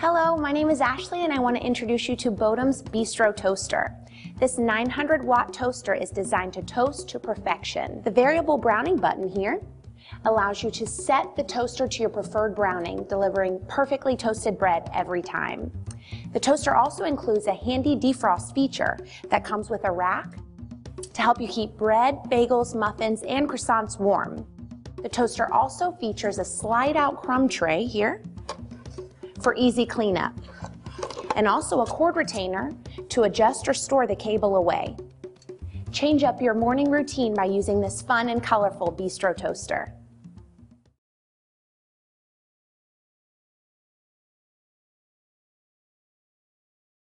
Hello, my name is Ashley and I want to introduce you to Bodum's Bistro Toaster. This 900 watt toaster is designed to toast to perfection. The variable browning button here allows you to set the toaster to your preferred browning, delivering perfectly toasted bread every time. The toaster also includes a handy defrost feature that comes with a rack to help you keep bread, bagels, muffins, and croissants warm. The toaster also features a slide out crumb tray here for easy cleanup, and also a cord retainer to adjust or store the cable away. Change up your morning routine by using this fun and colorful bistro toaster.